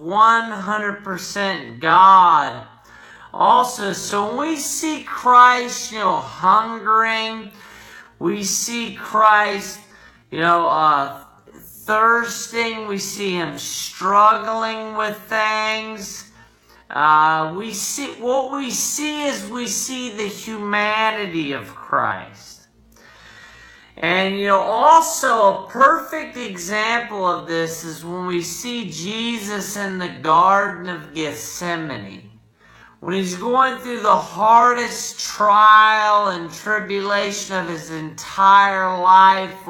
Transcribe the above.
100% God. Also, so when we see Christ, you know, hungering, we see Christ, you know, uh, thirsting, we see him struggling with things. Uh, we see what we see is we see the humanity of Christ. And you know, also a perfect example of this is when we see Jesus in the Garden of Gethsemane. When he's going through the hardest trial and tribulation of his entire life,